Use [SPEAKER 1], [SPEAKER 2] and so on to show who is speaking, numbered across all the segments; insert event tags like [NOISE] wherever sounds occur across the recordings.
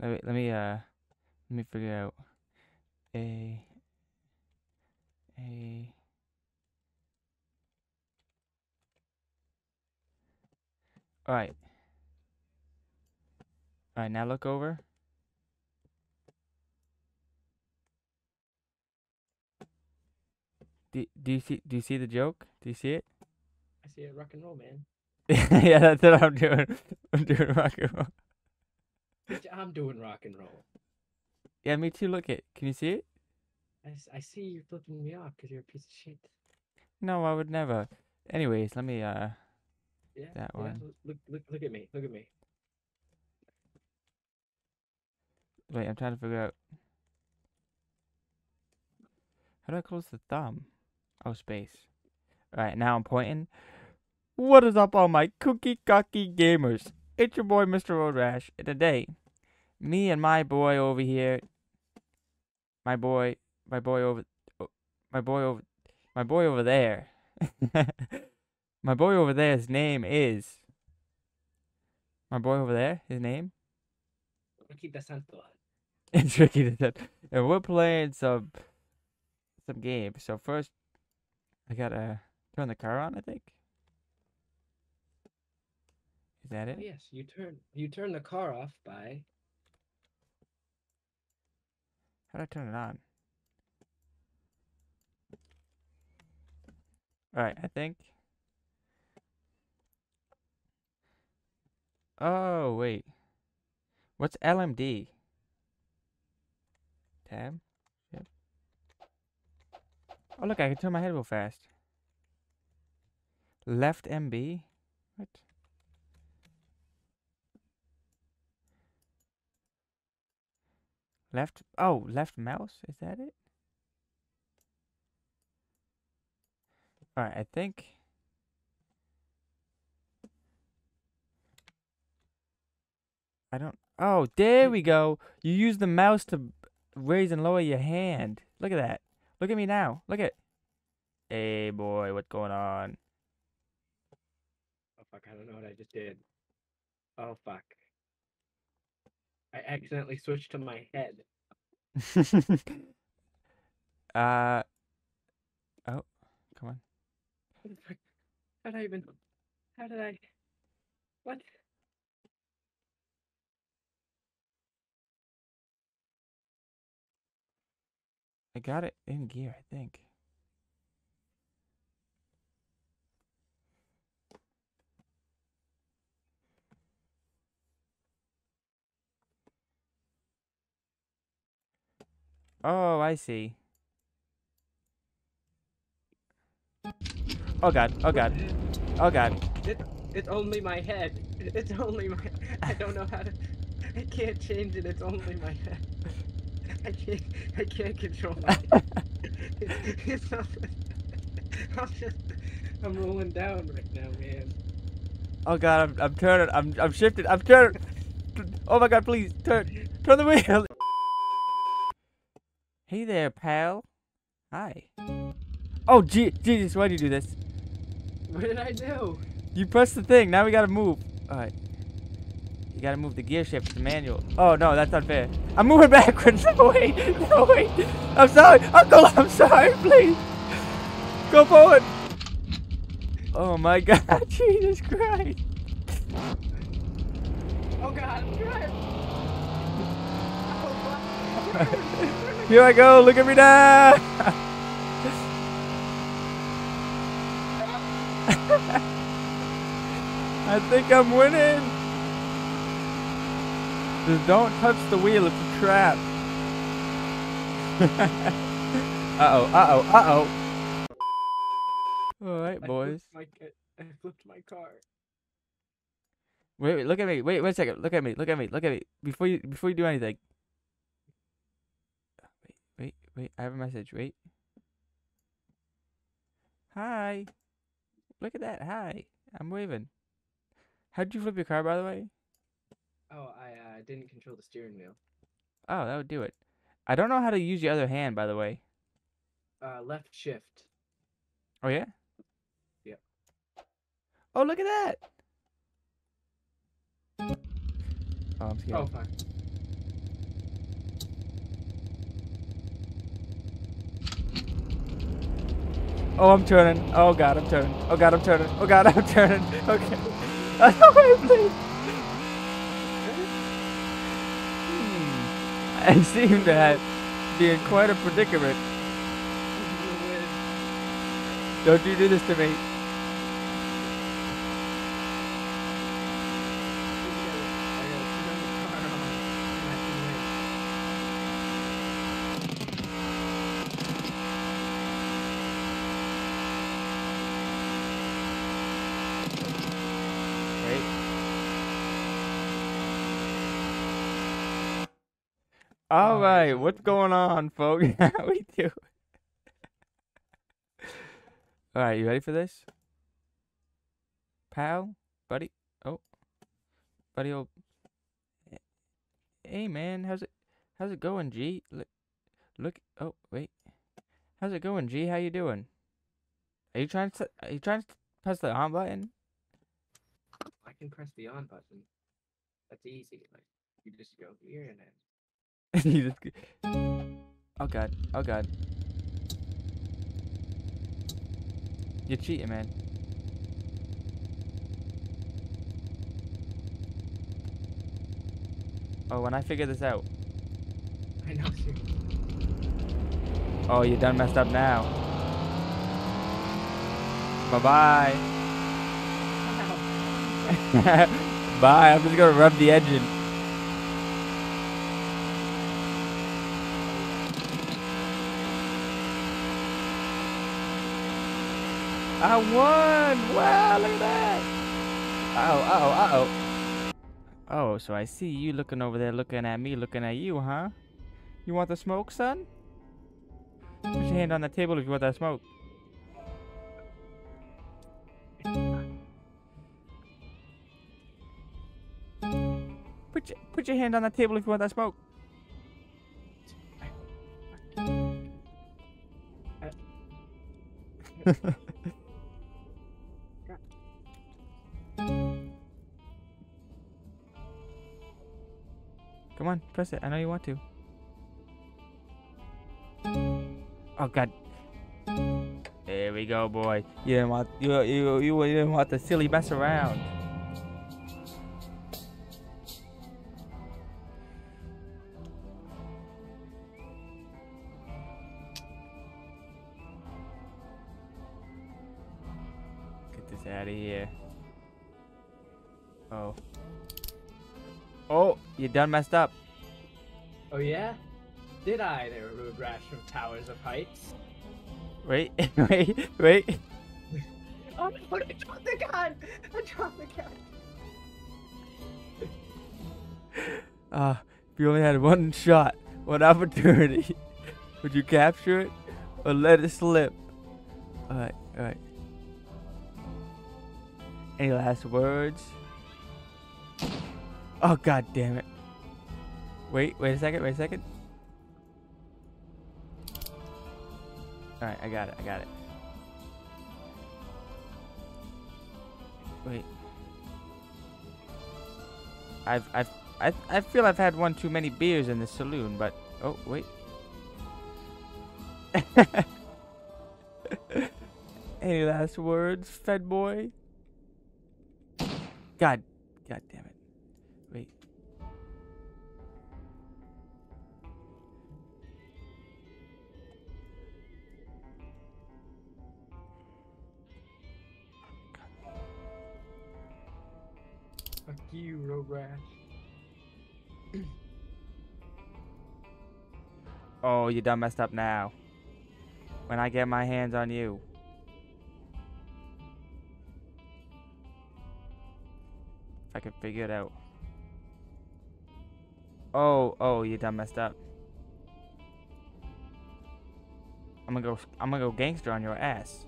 [SPEAKER 1] Let me let me uh let me figure out a a All right. All right, now look over. Do, do you see do you see the joke? Do you see it?
[SPEAKER 2] I see a rock and roll, man. [LAUGHS]
[SPEAKER 1] yeah, that's what I'm doing. [LAUGHS] I'm doing rock and roll.
[SPEAKER 2] Bitch, I'm doing rock and roll.
[SPEAKER 1] Yeah, me too. Look it. Can you see it?
[SPEAKER 2] I, I see you flipping me off because you're a piece of shit.
[SPEAKER 1] No, I would never. Anyways, let me uh
[SPEAKER 2] Yeah.
[SPEAKER 1] That
[SPEAKER 2] yeah,
[SPEAKER 1] one.
[SPEAKER 2] Look, look, look at me. Look at me.
[SPEAKER 1] wait, I'm trying to figure out how do I close the thumb? Oh, space. Alright, now I'm pointing. What is up, all my cookie cocky gamers? It's your boy, Mr. Road Rash. And today, me and my boy over here, my boy, my boy over, my boy over, my boy over there, [LAUGHS] my boy over there. His name is. My boy over there. His name.
[SPEAKER 2] Quita Santo. [LAUGHS]
[SPEAKER 1] It's tricky to that. And we're playing some some games. So first, I gotta turn the car on. I think. Is that it?
[SPEAKER 2] yes, you turn you turn the car off by
[SPEAKER 1] How do I turn it on? All right, I think. Oh wait, what's LMB? Tab. Yep. Oh look, I can turn my head real fast. Left MB. What? Left. Oh, left mouse. Is that it? All right, I think. I don't. Oh, there we go. You use the mouse to raise and lower your hand. Look at that. Look at me now. Look at. Hey, boy, what's going on?
[SPEAKER 2] Oh fuck, I don't know what I just did. Oh fuck. I accidentally switched to my head. [LAUGHS]
[SPEAKER 1] uh. Oh, come on.
[SPEAKER 2] What the fuck? How did I even how did I what?
[SPEAKER 1] I got it in gear, I think. Oh, I see. Oh god, oh god, oh god.
[SPEAKER 2] It, it's only my head. It's only my I don't know how to I can't change it, it's only my head. I can't I can't control my head. [LAUGHS] It's, it's not, I'm just I'm rolling down right now, man.
[SPEAKER 1] Oh god, I'm, I'm turning, I'm, I'm shifting, I'm turning. Oh my god, please, turn, turn the wheel. Hey there, pal. Hi. Oh, gee, Jesus, why do you do this?
[SPEAKER 2] What did I do?
[SPEAKER 1] You press the thing. Now we gotta move. All right. You gotta move the gear shift, the manual. Oh no, that's unfair. I'm moving [LAUGHS] backwards. No wait, no wait. I'm sorry, Uncle. I'm sorry. Please, go forward. Oh my [LAUGHS] God, Jesus Christ.
[SPEAKER 2] Oh god, I'm driving. [LAUGHS] Oh, fuck.
[SPEAKER 1] Here I go. Look at me now. [LAUGHS] I think I'm winning. Just don't touch the wheel. It's a trap. [LAUGHS] uh oh. Uh oh. Uh oh. All right,
[SPEAKER 2] I
[SPEAKER 1] boys.
[SPEAKER 2] flipped my, I flipped my car.
[SPEAKER 1] Wait, wait. Look at me. Wait, wait a second. Look at me. Look at me. Look at me. Before you, before you do anything. Wait. I have a message. Wait. Hi. Look at that. Hi. I'm waving. How'd you flip your car, by the way?
[SPEAKER 2] Oh, I uh, didn't control the steering wheel.
[SPEAKER 1] Oh, that would do it. I don't know how to use your other hand, by the way.
[SPEAKER 2] Uh, left shift.
[SPEAKER 1] Oh yeah.
[SPEAKER 2] Yep.
[SPEAKER 1] Oh, look at that. Oh, I'm scared.
[SPEAKER 2] Oh fuck.
[SPEAKER 1] Oh, I'm turning. Oh god, I'm turning. Oh god, I'm turning. Oh god, [LAUGHS] I'm turning. Okay. [LAUGHS] What I played. Hmm. I seem to have be in quite a predicament. Don't you do this to me. All
[SPEAKER 2] Oh,
[SPEAKER 1] right, what's going on, folks? [LAUGHS] How we do? All right, you ready for this, pal, buddy? Oh, buddy, old. Hey, man, how's it? How's it going, G? Look, look. Oh, wait. How's it going, G? How you doing? Are you trying to? Are you trying to press the on button?
[SPEAKER 2] I can press the on button. That's easy. Like you just go here and then. [LAUGHS]
[SPEAKER 1] you just. Oh god. Oh god. You're cheating, man. Oh, when I figure this out.
[SPEAKER 2] I know you.
[SPEAKER 1] Oh, you done messed up now. Bye bye. [LAUGHS] [LAUGHS] bye. I'm just gonna rub the engine. I won! Wow, look at that! Uh-oh, uh-oh, uh-oh. Oh, so I see you looking over there looking at me looking at you, huh? You want the smoke, son? Put your hand on the table if you want that smoke. Put your, put your hand on the table if you want that smoke. [LAUGHS] Come on, press it. I know you want to. Oh god. There we go, boy. You didn't want you you you, you didn't want the silly mess around. Done messed up.
[SPEAKER 2] Oh yeah? Did I there, Road Rash from Towers of Heights?
[SPEAKER 1] Wait, [LAUGHS] wait, wait.
[SPEAKER 2] Oh no, I dropped the gun! I dropped the gun!
[SPEAKER 1] Uh, [LAUGHS] if you only had one shot, one opportunity, [LAUGHS] would you capture it or let it slip? Alright, alright. Any last words? Oh, god damn it. Wait, wait a second, wait a second. Alright, I got it, I got it. Wait. I've, I've, I, I feel I've had one too many beers in the saloon, but oh wait. [LAUGHS] Any last words, Fed boy? God, God damn it!
[SPEAKER 2] You, Road Rash. [CLEARS THROAT]
[SPEAKER 1] Oh, you done messed up now. When I get my hands on you. If I can figure it out. Oh, oh, you done messed up. I'm gonna go. I'm gonna go gangster on your ass.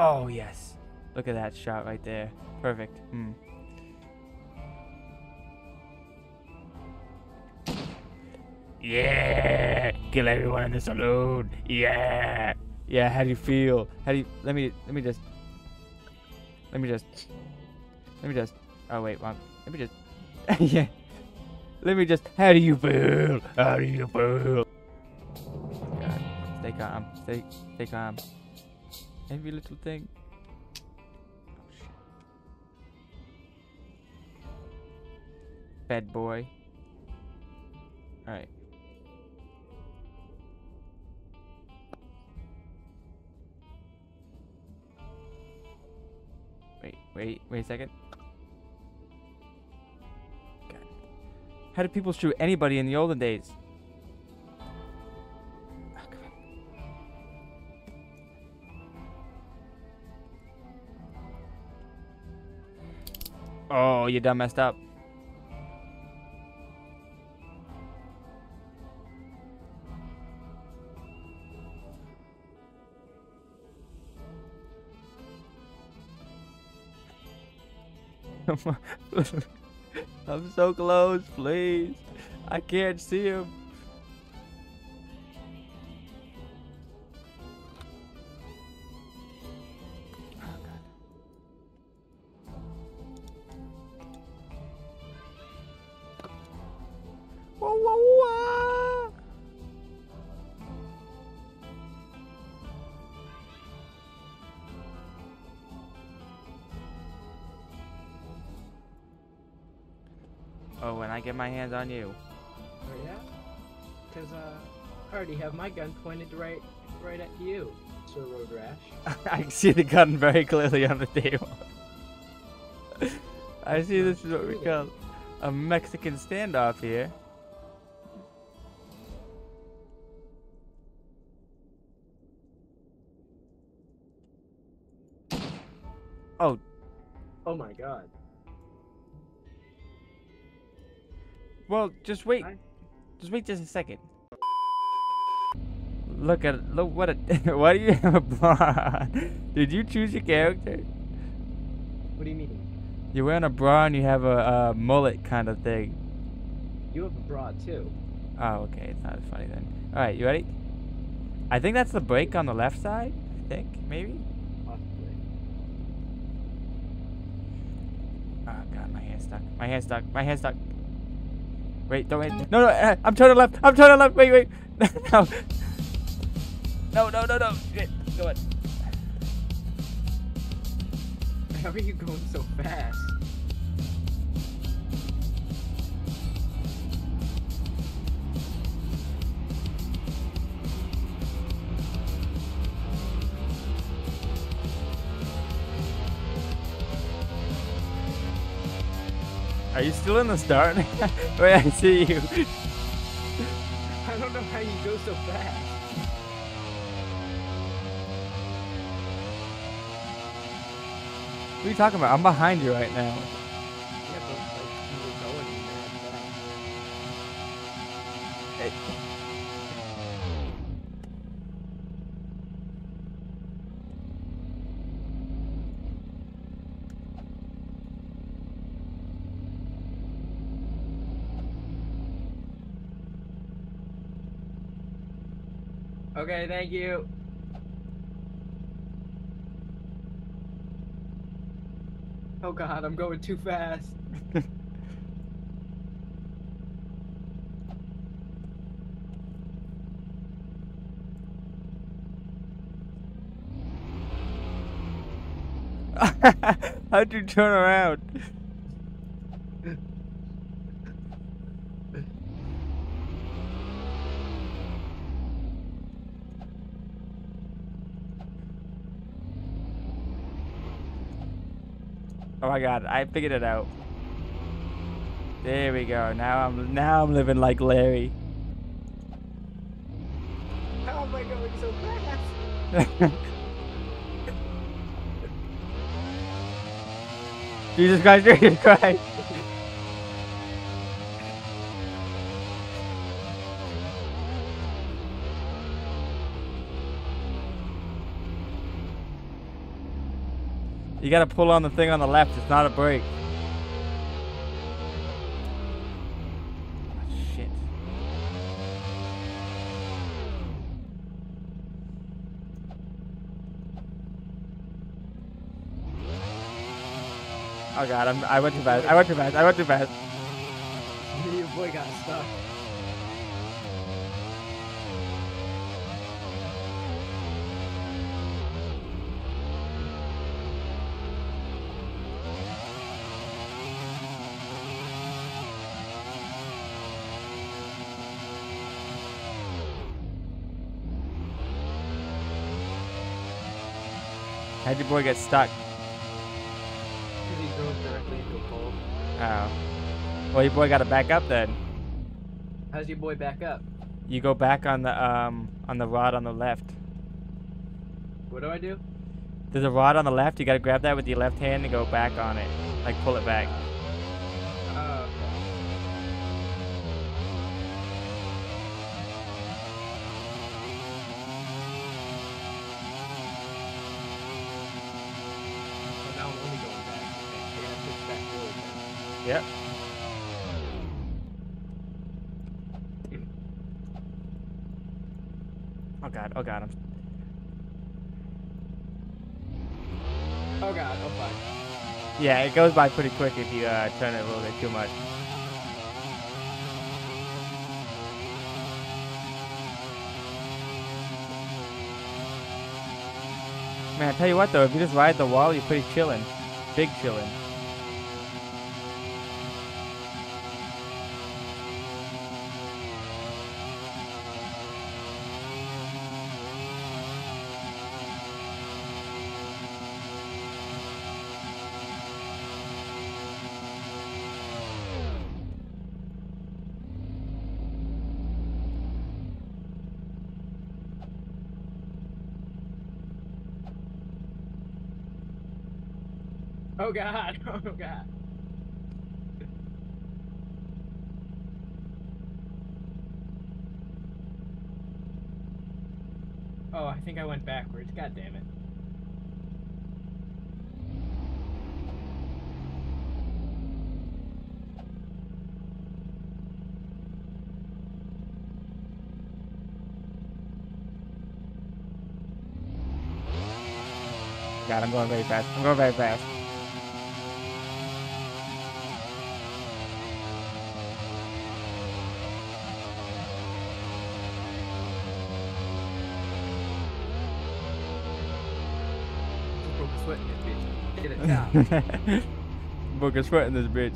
[SPEAKER 1] Oh yes. Look at that shot right there. Perfect. Hmm. Yeah, kill everyone in the saloon. Yeah, yeah. How do you feel? How do you? Let me. Let me just. Let me just. Let me just. Oh wait, wrong. Let me just. [LAUGHS] yeah. Let me just. How do you feel? How do you feel? God. Stay calm. Stay, stay calm. Every little thing. Oh. Bad boy. Alright. Wait, wait, wait a second. God. How did people shoot anybody in the olden days? Oh, you done messed up. [LAUGHS] I'm so close, please. I can't see him. My hands on you.
[SPEAKER 2] Oh yeah? Cause uh, I already have my gun pointed right, right at you, Sir Road Rash. [LAUGHS]
[SPEAKER 1] I can see the gun very clearly on the table. I see this is what we call a Mexican standoff here. Oh,
[SPEAKER 2] Oh my God.
[SPEAKER 1] Well, just wait. Just wait just a second. Look at look what a [LAUGHS] why do you have a bra? [LAUGHS] Did you choose your character?
[SPEAKER 2] What do you mean?
[SPEAKER 1] You're wearing a bra and you have a, a mullet kind of thing.
[SPEAKER 2] You have a bra too.
[SPEAKER 1] Oh, okay. It's not as funny then. All right, you ready? I think that's the brake on the left side. I think maybe.
[SPEAKER 2] Possibly.
[SPEAKER 1] Oh god, my hand's stuck. My hand's stuck. My hand's stuck. Wait, don't wait. No, no. Uh, I'm turning left. I'm turning left. Wait, wait. [LAUGHS] no. No, no, no, no. Shit. Go on.
[SPEAKER 2] How are you going so fast?
[SPEAKER 1] Are you still in the start? [LAUGHS] wait, I see you.
[SPEAKER 2] I don't know how you go so fast.
[SPEAKER 1] What are you talking about? I'm behind you right now.
[SPEAKER 2] Okay, thank you. Oh god, I'm going too fast. [LAUGHS]
[SPEAKER 1] How'd you turn around? Oh my god, I figured it out. There we go. Now I'm now I'm living like Larry.
[SPEAKER 2] Oh How am I going so fast? [LAUGHS]
[SPEAKER 1] Jesus Christ, [LAUGHS] Jesus Christ. You gotta pull on the thing on the left, it's not a brake. Shit. Oh god, I'm, I went too fast. I went too fast. I went too fast. [LAUGHS]
[SPEAKER 2] Your boy got stuck.
[SPEAKER 1] How'd your boy get stuck?
[SPEAKER 2] Because he drove directly into a pole.
[SPEAKER 1] Oh. Well, your boy got to back up then.
[SPEAKER 2] How's your boy back up?
[SPEAKER 1] You go back on the um on the rod on the left.
[SPEAKER 2] What do I do?
[SPEAKER 1] There's a rod on the left. You gotta grab that with your left hand and go back on it, like pull it back.
[SPEAKER 2] Then.
[SPEAKER 1] Yep. Oh god. Oh god. I'm.
[SPEAKER 2] Oh god, oh fuck.
[SPEAKER 1] Yeah, it goes by pretty quick if you uh, turn it a little bit too much. Man, I tell you what though, if you just ride the wall, you're pretty chillin'. Big chillin'.
[SPEAKER 2] Oh god, [LAUGHS] oh god. Oh, I think I went backwards. God damn it.
[SPEAKER 1] God, I'm going very fast. I'm going very fast.
[SPEAKER 2] Just broke a sweat in this bitch. Get a [LAUGHS] towel.
[SPEAKER 1] Book a sweat in this bitch.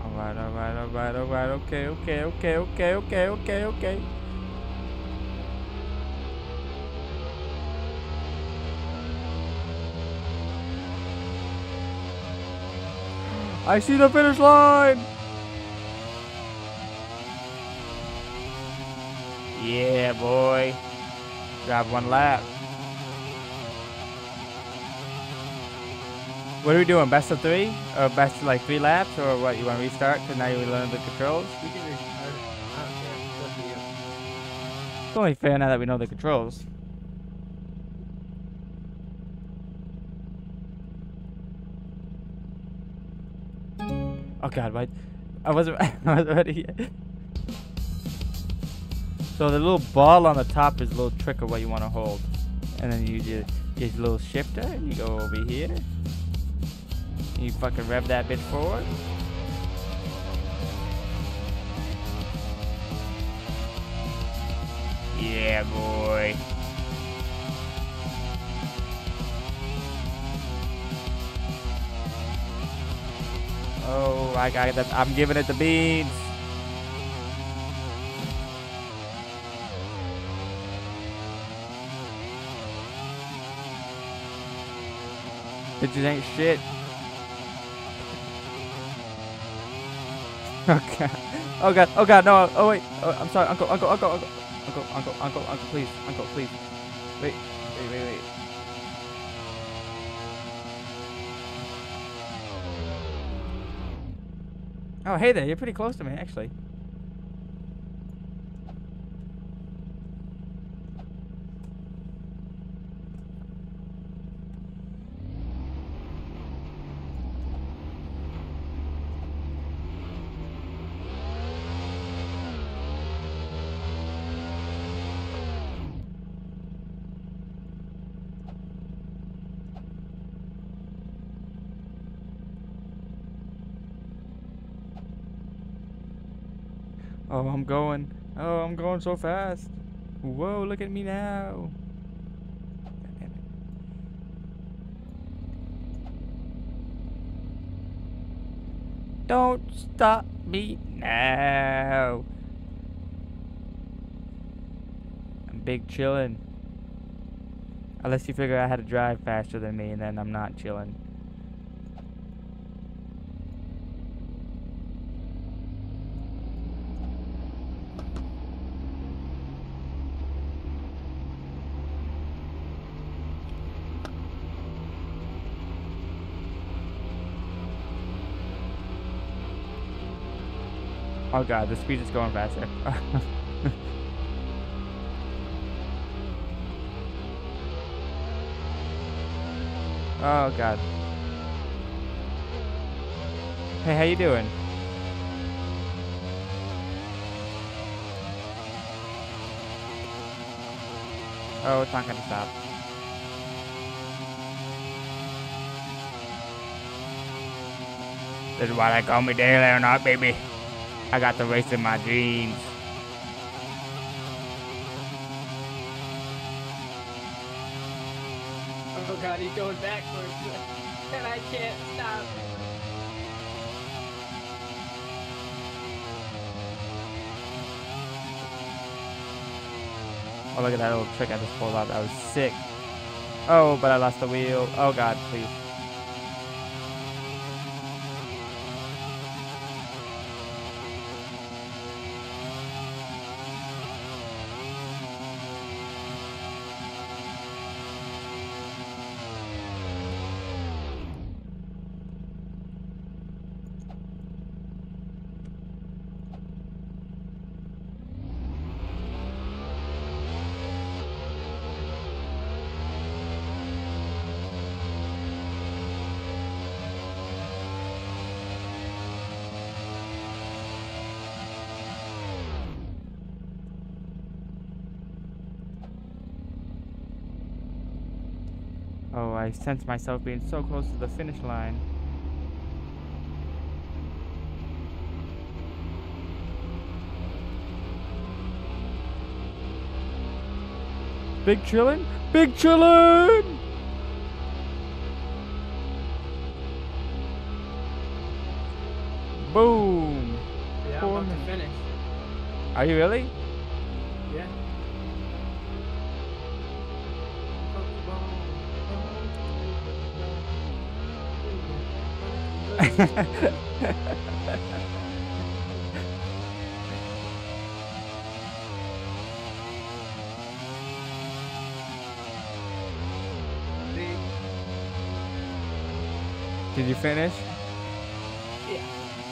[SPEAKER 1] Alright, alright, alright, alright, okay, okay, okay, okay, okay, okay, okay. I see the finish line! Yeah, boy. Grab one lap. What are we doing? Best of three? Or best of like three laps? Or what? You want to restart? Cause now you learn the controls?
[SPEAKER 2] We can restart it. I don't care. It's up to you.
[SPEAKER 1] It's only fair now that we know the controls. Oh god, wait. I wasn't, [LAUGHS] I wasn't ready yet. So the little ball on the top is a little trick of what you want to hold. And then you just use a little shifter and you go over here. You fucking rev that bitch forward. Yeah, boy. Oh, I. I'm giving it the beans. Bitches ain't shit. [LAUGHS] Oh god. Oh god. Oh god. No. Oh wait. Oh, I'm sorry, Uncle. Uncle. Uncle. Uncle. Uncle. Uncle. Uncle. Uncle. Please. Uncle. Please. Wait. Oh, hey there. You're pretty close to me, actually. Oh, I'm going. Oh, I'm going so fast. Whoa, look at me now. Don't stop me now. I'm big chillin'. Unless you figure out how to drive faster than me, and then I'm not chillin'. Oh god, the speed is going faster. [LAUGHS] oh god. Hey, how you doing? Oh, it's not gonna stop. This is why they call me Dale Earnhardt, baby. I got the race in my dreams.
[SPEAKER 2] Oh god, he's going backwards. [LAUGHS] And I can't stop.
[SPEAKER 1] Oh, look at that little trick I just pulled out. That was sick. Oh, but I lost the wheel. Oh, God, please. I sense myself being so close to the finish line. Big chillin'? Big chillin'! Boom!
[SPEAKER 2] Yeah,
[SPEAKER 1] Four
[SPEAKER 2] I'm about to finish.
[SPEAKER 1] Are you really? Did you finish?